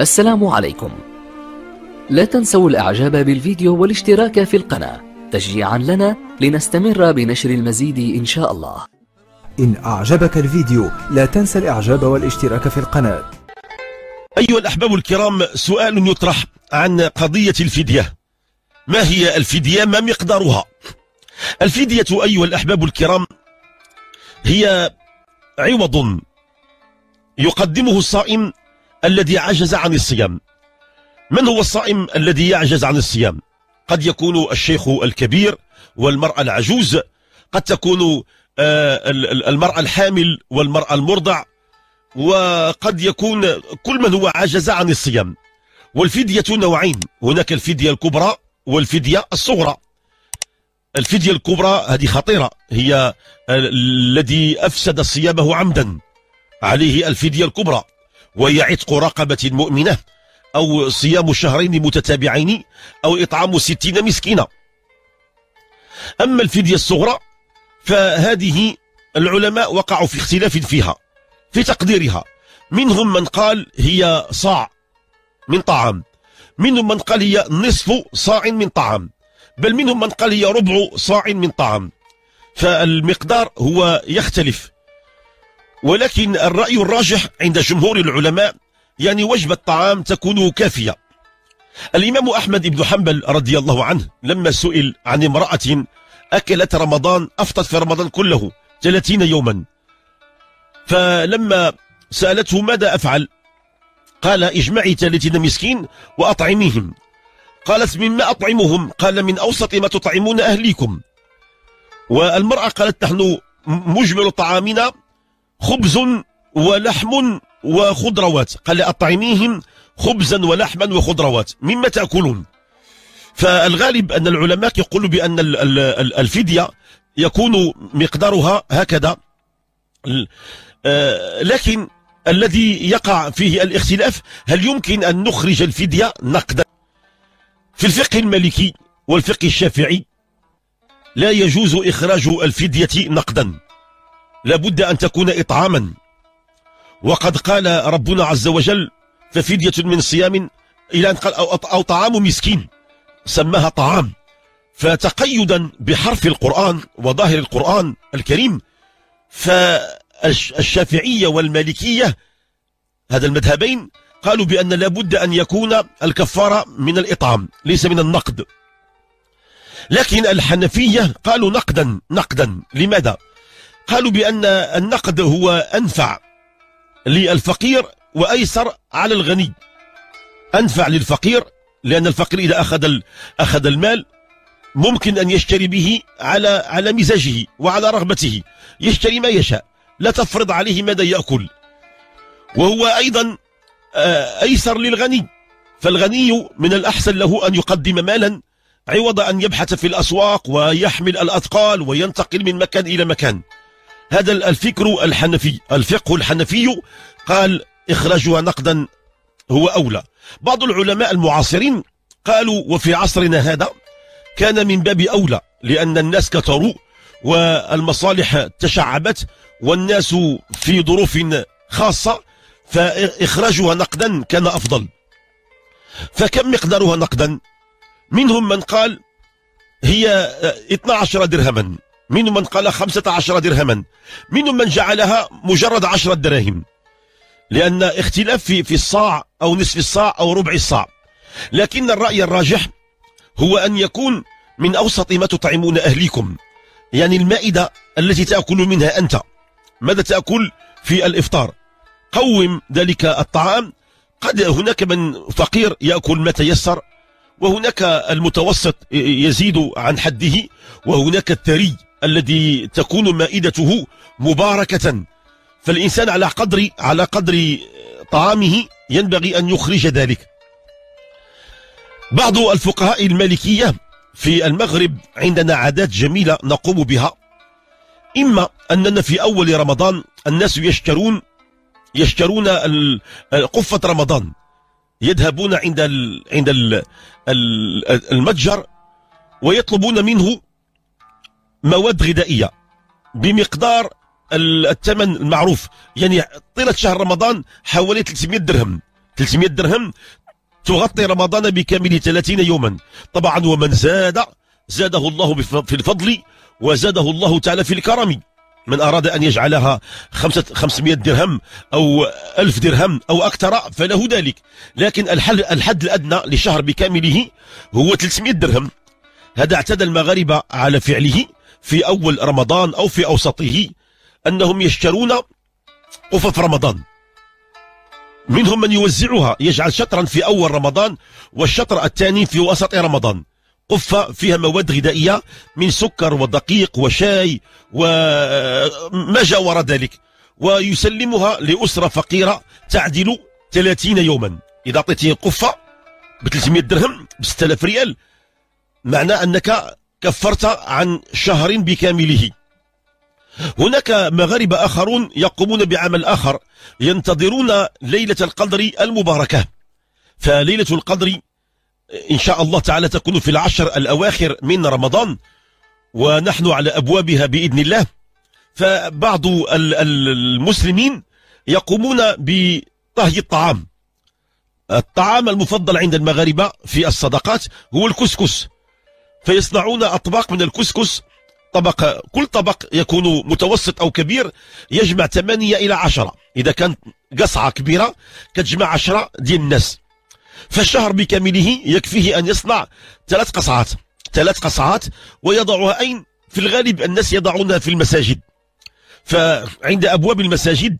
السلام عليكم. لا تنسوا الإعجاب بالفيديو والاشتراك في القناة تشجيعا لنا لنستمر بنشر المزيد إن شاء الله. إن أعجبك الفيديو لا تنسى الإعجاب والاشتراك في القناة. أيها الأحباب الكرام سؤال يطرح عن قضية الفدية. ما هي الفدية؟ ما مقدارها؟ الفدية أيها الأحباب الكرام هي عوض يقدمه الصائم الذي عجز عن الصيام. من هو الصائم الذي يعجز عن الصيام؟ قد يكون الشيخ الكبير والمرأة العجوز قد تكون آه، المرأة الحامل والمرأة المرضع وقد يكون كل من هو عجز عن الصيام. والفدية نوعين هناك الفدية الكبرى والفدية الصغرى. الفدية الكبرى هذه خطيرة هي الذي أفسد صيامه عمدا عليه الفدية الكبرى. وهي عتق رقبة مؤمنة أو صيام شهرين متتابعين أو إطعام ستين مسكينة أما الفدية الصغرى فهذه العلماء وقعوا في اختلاف فيها في تقديرها. منهم من قال هي صاع من طعام منهم من قال هي نصف صاع من طعام بل منهم من قال هي ربع صاع من طعام. فالمقدار هو يختلف. ولكن الرأي الراجح عند جمهور العلماء يعني وجبة طعام تكون كافية. الإمام أحمد بن حنبل رضي الله عنه لما سئل عن امرأة أكلت رمضان أفطت في رمضان كله 30 يوما. فلما سألته ماذا أفعل؟ قال اجمعي 30 مسكين وأطعميهم. قالت مما أطعمهم؟ قال من أوسط ما تطعمون أهليكم. والمرأة قالت نحن مجمل طعامنا خبز ولحم وخضروات. قال أطعميهم خبزا ولحما وخضروات مما تأكلون. فالغالب أن العلماء يقولوا بأن الفدية يكون مقدارها هكذا. آه، لكن الذي يقع فيه الاختلاف هل يمكن أن نخرج الفدية نقدا؟ في الفقه المالكي والفقه الشافعي لا يجوز إخراج الفدية نقدا. لابد أن تكون إطعاما. وقد قال ربنا عز وجل ففدية من صيام إلى أن قال أو, أو طعام مسكين سماها طعام. فتقيدا بحرف القرآن وظاهر القرآن الكريم فالشافعية والمالكية هذا المذهبين قالوا بأن لابد أن يكون الكفارة من الإطعام ليس من النقد. لكن الحنفية قالوا نقدا نقدا. لماذا؟ قالوا بأن النقد هو أنفع للفقير وأيسر على الغني. أنفع للفقير لأن الفقير إذا أخذ أخذ المال ممكن أن يشتري به على على مزاجه وعلى رغبته. يشتري ما يشاء لا تفرض عليه ماذا يأكل. وهو أيضا آه، أيسر للغني. فالغني من الأحسن له أن يقدم مالا عوض أن يبحث في الأسواق ويحمل الأثقال وينتقل من مكان إلى مكان. هذا الفكر الحنفي الفقه الحنفي قال إخراجها نقدا هو أولى. بعض العلماء المعاصرين قالوا وفي عصرنا هذا كان من باب أولى لأن الناس كثروا والمصالح تشعبت والناس في ظروف خاصة فإخراجها نقدا كان أفضل. فكم مقدارها نقدا؟ منهم من قال هي 12 درهما. منهم من قال 15 درهما. منهم من جعلها مجرد 10 دراهم. لأن اختلاف في في الصاع أو نصف الصاع أو ربع الصاع. لكن الرأي الراجح هو أن يكون من أوسط ما تطعمون أهليكم. يعني المائدة التي تأكل منها أنت. ماذا تأكل في الإفطار؟ قوم ذلك الطعام. قد هناك من فقير يأكل ما تيسر وهناك المتوسط يزيد عن حده وهناك الثري. الذي تكون مائدته مباركة. فالإنسان على قدر على قدر طعامه ينبغي أن يخرج ذلك. بعض الفقهاء المالكية في المغرب عندنا عادات جميلة نقوم بها. إما أننا في أول رمضان الناس يشترون يشترون قفة رمضان. يذهبون عند عند ال المتجر ويطلبون منه مواد غذائية بمقدار الثمن المعروف. يعني طيلة شهر رمضان حوالي 300 درهم. 300 درهم تغطي رمضان بكامله 30 يوما. طبعا ومن زاد زاده الله في الفضل وزاده الله تعالى في الكرم. من أراد أن يجعلها خمسة خمسمائة درهم أو ألف درهم أو أكثر فله ذلك. لكن الحل الحد الأدنى لشهر بكامله هو 300 درهم. هذا اعتاد المغاربة على فعله. في أول رمضان أو في أوسطه أنهم يشترون قفف رمضان. منهم من يوزعها يجعل شطرا في أول رمضان والشطر الثاني في وسط رمضان. قفة فيها مواد غذائية من سكر ودقيق وشاي وما جاور ذلك. ويسلمها لأسرة فقيرة تعدل 30 يوما. إذا أعطيته قفة ب 300 درهم ب 6000 ريال معناه أنك كفرت عن شهر بكامله. هناك مغاربة آخرون يقومون بعمل آخر ينتظرون ليلة القدر المباركة. فليلة القدر إن شاء الله تعالى تكون في العشر الأواخر من رمضان ونحن على أبوابها بإذن الله. فبعض المسلمين يقومون بطهي الطعام. الطعام المفضل عند المغاربة في الصدقات هو الكسكس. فيصنعون أطباق من الكسكس. طبق كل طبق يكون متوسط أو كبير يجمع 8 إلى 10 إذا كانت قصعة كبيرة كتجمع 10 ديال الناس. فالشهر بكامله يكفيه أن يصنع ثلاث قصعات. ثلاث قصعات ويضعها أين؟ في الغالب الناس يضعونها في المساجد. فعند أبواب المساجد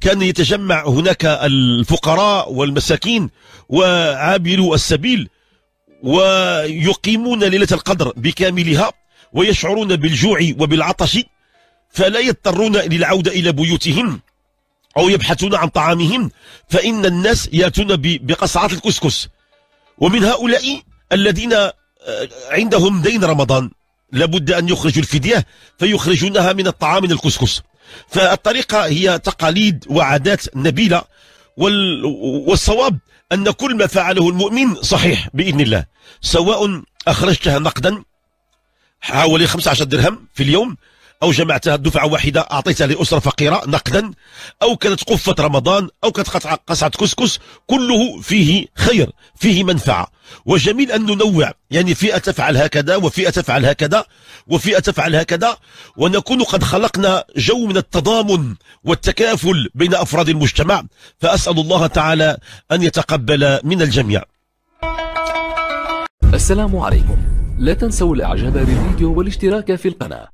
كان يتجمع هناك الفقراء والمساكين وعابرو السبيل ويقيمون ليلة القدر بكاملها ويشعرون بالجوع وبالعطش فلا يضطرون للعودة إلى بيوتهم أو يبحثون عن طعامهم فإن الناس يأتون بقصعات الكسكس. ومن هؤلاء الذين آه، عندهم دين رمضان لابد أن يخرجوا الفدية فيخرجونها من الطعام الكسكس فالطريقة هي تقاليد وعادات نبيلة والصواب أن كل ما فعله المؤمن صحيح بإذن الله. سواء أخرجتها نقدا حوالي 15 درهم في اليوم أو جمعتها دفعة واحدة أعطيتها لأسرة فقيرة نقدا أو كانت قفة رمضان أو كانت قطعة قصعة كسكس كله فيه خير فيه منفعة. وجميل أن ننوع يعني فئة تفعل هكذا وفئة تفعل هكذا وفئة تفعل هكذا. ونكون قد خلقنا جو من التضامن والتكافل بين أفراد المجتمع. فأسأل الله تعالى أن يتقبل من الجميع. السلام عليكم. لا تنسوا الإعجاب بالفيديو والاشتراك في القناة.